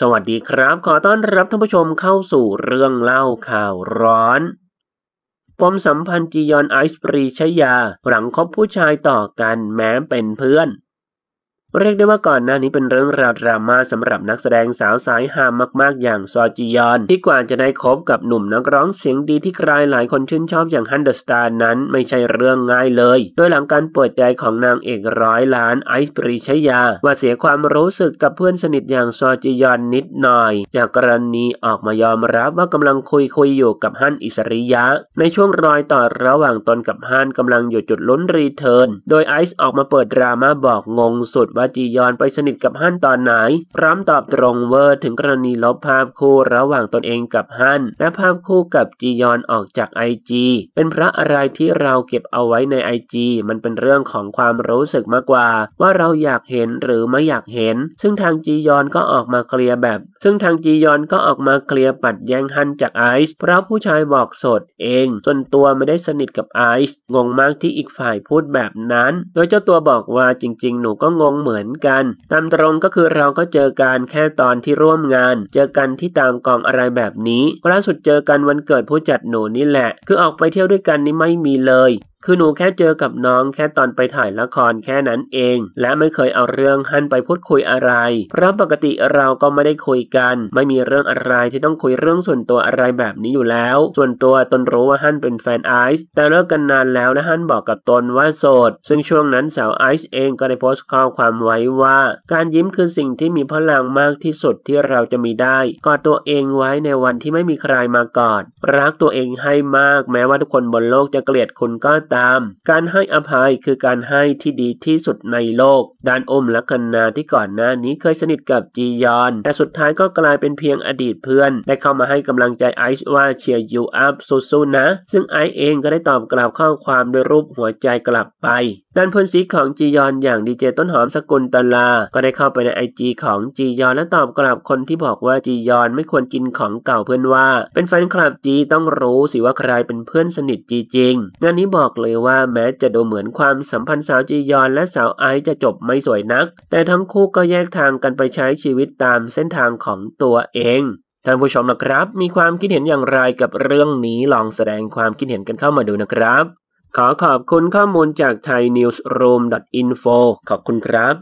สวัสดีครับ ขอต้อนรับท่านผู้ชมเข้าสู่เรื่องเล่าข่าวร้อนปมสัมพันธ์จียอนไอซ์ปรีชยา หลังคบผู้ชายต่อกันแม้เป็นเพื่อน เรียกได้ว่าก่อนหน้านี้เป็นเรื่องราวดราม่าสำหรับนักแสดงสาวสายฮามากๆ อย่างซอจียอน ที่กว่าจะได้คบกับหนุ่มนักร้องเสียงดีที่ใครหลายคนชื่นชอบอย่างฮั่นเดอะสตาร์นั้นไม่ใช่เรื่องง่ายเลย โดยหลังการเปิดใจของนางเอกร้อยล้านไอซ์ปรีชยา ว่าเสียความรู้สึกกับเพื่อนสนิทอย่างซอจียอนนิดหน่อย จากกรณีออกมายอมรับว่ากำลังคุยคุยอยู่กับฮั่นอิสริยะ ในช่วงรอยต่อระหว่างตนกับฮั่นกำลังอยู่จุดลุ้น return โดยไอซ์ออกมาเปิดดราม่าบอกงงสุดว่าจียอนไปสนิทกับฮั่นตอนไหน พร้อมตอบตรงเวอร์ถึงกรณีลบภาพคู่ระหว่างตนเองกับฮั่นและภาพคู่กับจียอนออกจาก IG เป็นเพราะอะไรที่เราเก็บเอาไว้ใน IG มันเป็นเรื่องของความรู้สึกมากกว่า ว่าเราอยากเห็นหรือไม่อยากเห็น ซึ่งทางจียอนก็ออกมา clear แบบ ซึ่งทางจียอนก็ออกมา clear ปัดแย่งฮั่นจากไอซ์เพราะผู้ชายบอกสดเองส่วนตัวไม่ได้สนิทกับไอซ์งงมากที่อีกฝ่ายพูดแบบนั้น โดยเจ้าตัวบอกว่าจริง ๆ หนูก็งงเหมือนกัน ตามตรงก็คือเราก็เจอกันแค่ตอนที่ร่วมงาน เจอกันที่ตามกองอะไรแบบนี้ล่าสุดเจอกันวันเกิดผู้จัดหนูนี่แหละ คือออกไปเที่ยวด้วยกันนี่ไม่มีเลย คือหนูแค่เจอกับน้องแค่ตอนไปถ่ายละครแค่นั้นเอง และไม่เคยเอาเรื่องฮันไปพูดคุยอะไร เพราะปกติเราก็ไม่ได้คุยกัน ไม่มีเรื่องอะไรที่ต้องคุยเรื่องส่วนตัวอะไรแบบนี้อยู่แล้ว ส่วนตัวตนรู้ว่าฮันเป็นแฟนไอซ์แต่เลิกกันนานแล้วและฮันบอกกับตนว่าโสด ซึ่งช่วงนั้นสาวไอซ์เองก็ได้โพสต์ข้อความไว้ว่า การยิ้มคือสิ่งที่มีพลังมากที่สุดที่เราจะมีได้กอดตัวเองไว้ในวันที่ไม่มีใครมากอดรักตัวเองให้มากแม้ว่าทุกคนบนโลกจะเกลียดคุณก็ตาม การให้อภัยคือการให้ที่ดีที่สุดในโลกด้านอมและกันนาที่ก่อนหน้านี้เคยสนิทกับจียอน แต่สุดท้ายก็กลายเป็นเพียงอดีตเพื่อน ได้เข้ามาให้กำลังใจไอซ์ว่าเชียร์ยูอัพสู้ๆนะ ซึ่งไอซ์เองก็ได้ตอบกลับข้อความด้วยรูปหัวใจกลับไปด้านเพื่อนซีของจียอนอย่างดีเจต้นหอมสกุลตลา ก็ได้เข้าไปในไอจีของจียอนและตอบกลับคนที่บอกว่าจียอนไม่ควรกินของเก่าเพื่อนว่า เป็นแฟนคลับจีต้องรู้สิว่าใครเป็นเพื่อนสนิทจีจริง งานนี้บอกเลยว่าแม้จะดูเหมือนความสัมพันธ์สาวจียอนและสาวไอจะจบไม่สวยนัก แต่ทั้งคู่ก็แยกทางกันไปใช้ชีวิตตามเส้นทางของตัวเองท่านผู้ชมนะครับ มีความคิดเห็นอย่างไรกับเรื่องนี้ลองแสดงความคิดเห็นกันเข้ามาดูนะครับ ขอขอบคุณข้อมูลจาก thainewsroom.info ขอบคุณครับ